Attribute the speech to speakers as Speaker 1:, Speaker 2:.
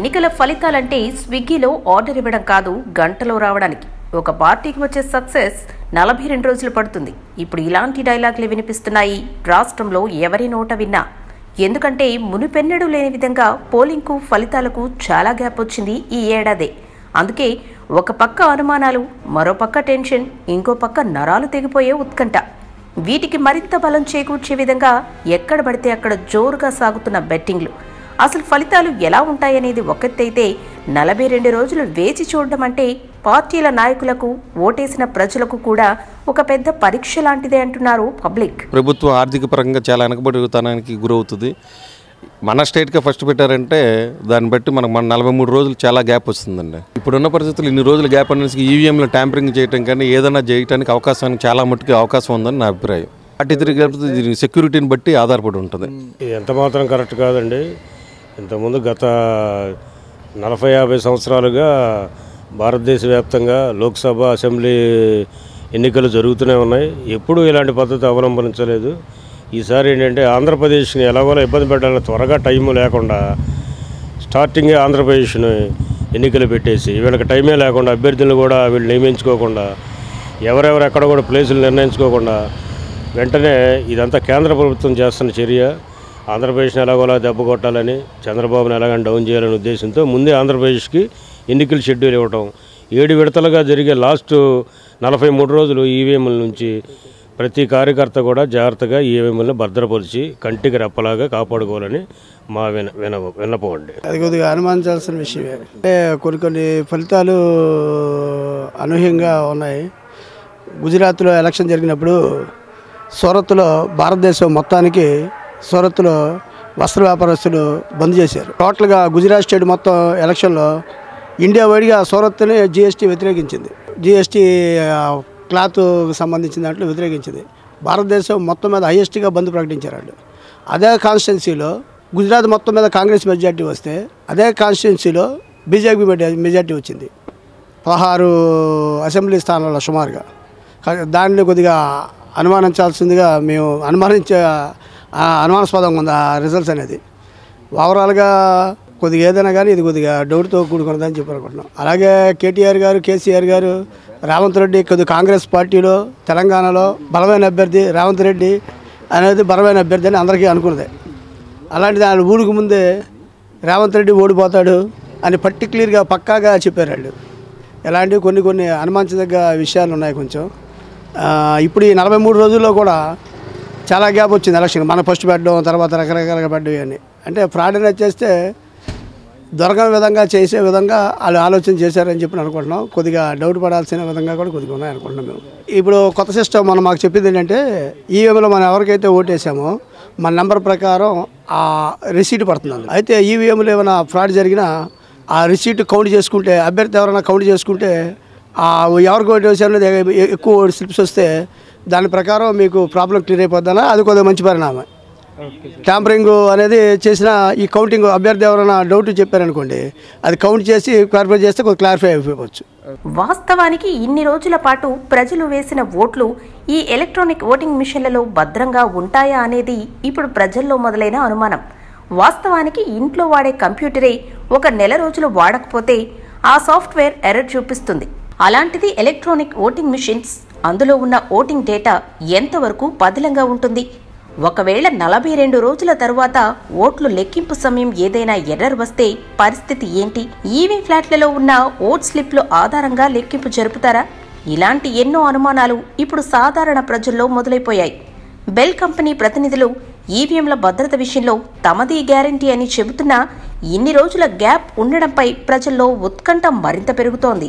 Speaker 1: ఎన్నికల ఫలితాలంటే స్విగ్గీలో ఆర్డర్ ఇవ్వడం కాదు గంటలో రావడానికి. ఒక పార్టీకి వచ్చే సక్సెస్ నలభై రెండు రోజులు పడుతుంది. ఇప్పుడు ఇలాంటి డైలాగులు వినిపిస్తున్నాయి. రాష్ట్రంలో ఎవరి నోట విన్నా? ఎందుకంటే మునుపెన్నడూ లేని విధంగా పోలింగ్కు ఫలితాలకు చాలా గ్యాప్ వచ్చింది ఈ ఏడాదే. అందుకే ఒక పక్క అనుమానాలు మరో పక్క టెన్షన్ ఇంకో పక్క నరాలు తెగిపోయే ఉత్కంఠ. వీటికి మరింత బలం చేకూర్చే విధంగా ఎక్కడ పడితే అక్కడ జోరుగా సాగుతున్న బెట్టింగ్లు. అసలు ఫలితాలు ఎలా ఉంటాయనేది ఒకెత్తైతే నలభై రెండు రోజులు వేచి చూడడం అంటే పార్టీల నాయకులకు ఓటేసిన ప్రజలకు కూడా ఒక పెద్ద పరీక్ష లాంటిదే అంటున్నారు పబ్లిక్.
Speaker 2: ప్రభుత్వం ఆర్థిక పరంగా చాలా వెనకబడితనానికి గురవుతుంది. మన స్టేట్గా ఫస్ట్ పెట్టారంటే దాన్ని బట్టి మనకు మన నలభై మూడు రోజులు చాలా గ్యాప్ వస్తుందండి. ఇప్పుడున్న పరిస్థితులు ఇన్ని రోజులు గ్యాప్ అనేసి ఈవీఎంలో ట్యాంపరింగ్ చేయడం కానీ ఏదైనా చేయడానికి అవకాశానికి చాలా మట్టుకు అవకాశం ఉందని నా అభిప్రాయం. పార్టీ తిరిగి దీని సెక్యూరిటీని బట్టి ఆధారపడి ఉంటుంది.
Speaker 3: ఇది ఎంత మాత్రం కరెక్ట్ కాదండి. ఇంతకుముందు గత నలభై యాభై సంవత్సరాలుగా భారతదేశ వ్యాప్తంగా లోక్సభ అసెంబ్లీ ఎన్నికలు జరుగుతూనే ఉన్నాయి. ఎప్పుడూ ఇలాంటి పద్ధతి అవలంబించలేదు. ఈసారి ఏంటంటే ఆంధ్రప్రదేశ్ని ఎలాగోలా ఇబ్బంది పెట్టాలని త్వరగా టైం లేకుండా స్టార్టింగే ఆంధ్రప్రదేశ్ని ఎన్నికలు పెట్టేసి వీళ్ళకి టైమే లేకుండా అభ్యర్థులు కూడా వీళ్ళు నియమించుకోకుండా ఎవరెవరు ఎక్కడ కూడా ప్లేసులు నిర్ణయించుకోకుండా వెంటనే ఇదంతా కేంద్ర ప్రభుత్వం చేస్తున్న చర్య. ఆంధ్రప్రదేశ్ని ఎలాగోలా దెబ్బ కొట్టాలని చంద్రబాబుని ఎలాగని డౌన్ చేయాలనే ఉద్దేశంతో ముందే ఆంధ్రప్రదేశ్కి ఎన్నికల షెడ్యూల్ ఇవ్వటం. ఏడు విడతలుగా జరిగే లాస్ట్ నలభై మూడు రోజులు ఈవీఎంల నుంచి ప్రతి కార్యకర్త కూడా జాగ్రత్తగా ఈవీఎంలను భద్రపరిచి కంటికి రెప్పలాగా కాపాడుకోవాలని మా విన విన విన్నపం అండి.
Speaker 4: అది కొద్దిగా అనుమానించాల్సిన విషయమే. అంటే కొన్ని కొన్ని ఫలితాలు అనూహ్యంగా ఉన్నాయి. గుజరాత్లో ఎలక్షన్ జరిగినప్పుడు సూరత్లో భారతదేశం మొత్తానికి సూరత్లో వస్త్ర వ్యాపారస్తులు బంద్ చేశారు. టోటల్గా గుజరాత్ స్టేట్ మొత్తం ఎలక్షన్లో ఇండియా వైడ్గా సూరత్ని జిఎస్టీ వ్యతిరేకించింది. జిఎస్టీ క్లాత్ సంబంధించిన దాంట్లో వ్యతిరేకించింది. భారతదేశం మొత్తం మీద హైయెస్ట్గా బంద్ ప్రకటించారు వాళ్ళు. అదే కాన్స్టిట్యున్సీలో గుజరాత్ మొత్తం మీద కాంగ్రెస్ మెజార్టీ వస్తే అదే కాన్స్టిట్యున్సీలో బీజేపీ మెజార్టీ వచ్చింది. పదహారు అసెంబ్లీ స్థానాల్లో సుమారుగా. దాన్ని కొద్దిగా అనుమానించాల్సిందిగా మేము అనుమానించే అనుమానాస్పదంగా ఉంది ఆ రిజల్ట్స్ అనేది. ఓవరాల్గా కొద్దిగా ఏదైనా కానీ ఇది కొద్దిగా డౌట్తో కూడుకున్నదని చెప్పి అనుకుంటున్నాం. అలాగే కేటీఆర్ గారు కేసీఆర్ గారు రేవంత్ రెడ్డి కొద్ది కాంగ్రెస్ పార్టీలో తెలంగాణలో బలమైన అభ్యర్థి రేవంత్ రెడ్డి అనేది బలమైన అభ్యర్థి అని అందరికీ అనుకున్నదే. అలాంటిది ఆయన ఊరికి ముందే రేవంత్ రెడ్డి ఓడిపోతాడు అని పర్టికులర్గా పక్కాగా చెప్పారు వాళ్ళు. ఎలాంటివి కొన్ని కొన్ని అనుమానించదగ్గ విషయాలు ఉన్నాయి కొంచెం. ఇప్పుడు ఈ నలభై మూడు రోజుల్లో కూడా చాలా గ్యాప్ వచ్చింది ఎలక్షన్. మన ఫస్ట్ పెట్టడం తర్వాత రకరకాలుగా పెట్టడం ఇవన్నీ. అంటే ఫ్రాడ్ అనేది చేస్తే దొరకని విధంగా చేసే విధంగా వాళ్ళు ఆలోచన చేశారని చెప్పి అనుకుంటున్నాం. కొద్దిగా డౌట్ పడాల్సిన విధంగా కూడా కొద్దిగా ఉన్నాయి అనుకుంటున్నాం మేము. ఇప్పుడు కొత్త సిస్టమ్ మనం మాకు చెప్పింది ఏంటంటే ఈవీఎంలో మనం ఎవరికైతే ఓటేసామో మన నెంబర్ ప్రకారం ఆ రిసీట్ పడుతుంది అయితే ఈవీఎంలో ఏమైనా ఫ్రాడ్ జరిగినా ఆ రిసీట్ కౌంట్ చేసుకుంటే అభ్యర్థి ఎవరైనా కౌంట్ చేసుకుంటే ఆ ఎవరికి ఓటు వేసారో ఎక్కువ స్లిప్స్ వస్తే దాని ప్రకారం మీకు ప్రాబ్లం క్లియర్ అయిపోద్దా అది కొద్దిగా మంచి పరిణామం. ట్యాంపరింగ్ అనేది చేసిన ఈ కౌంటింగ్ అభ్యర్థి ఎవరైనా డౌట్ చెప్పారనుకోండి అది కౌంట్ చేసి క్లారిఫై చేస్తే కొంచెం క్లారిఫై అయిపోవచ్చు.
Speaker 1: వాస్తవానికి ఇన్ని రోజుల పాటు ప్రజలు వేసిన ఓట్లు ఈ ఎలక్ట్రానిక్ ఓటింగ్ మిషన్లలో భద్రంగా ఉంటాయా అనేది ఇప్పుడు ప్రజల్లో మొదలైన అనుమానం. వాస్తవానికి ఇంట్లో వాడే కంప్యూటరే ఒక నెల రోజులు వాడకపోతే ఆ సాఫ్ట్వేర్ ఎర్రర్ చూపిస్తుంది. అలాంటిది ఎలక్ట్రానిక్ ఓటింగ్ మిషన్స్ అందులో ఉన్న ఓటింగ్ డేటా ఎంతవరకు పదిలంగా ఉంటుంది? ఒకవేళ నలభై రెండు రోజుల తరువాత ఓట్లు లెక్కింపు సమయం ఏదైనా ఎర్రర్ వస్తే పరిస్థితి ఏంటి? ఈవీ ఫ్లాట్లలో ఉన్న ఓట్ స్లిప్లు ఆధారంగా లెక్కింపు జరుపుతారా? ఇలాంటి ఎన్నో అనుమానాలు ఇప్పుడు సాధారణ ప్రజల్లో మొదలైపోయాయి. బెల్ కంపెనీ ప్రతినిధులు ఈవీఎంల భద్రత విషయంలో తమది గ్యారంటీ అని చెబుతున్నా ఇన్ని రోజుల గ్యాప్ ఉండడంపై ప్రజల్లో ఉత్కంఠ మరింత పెరుగుతోంది.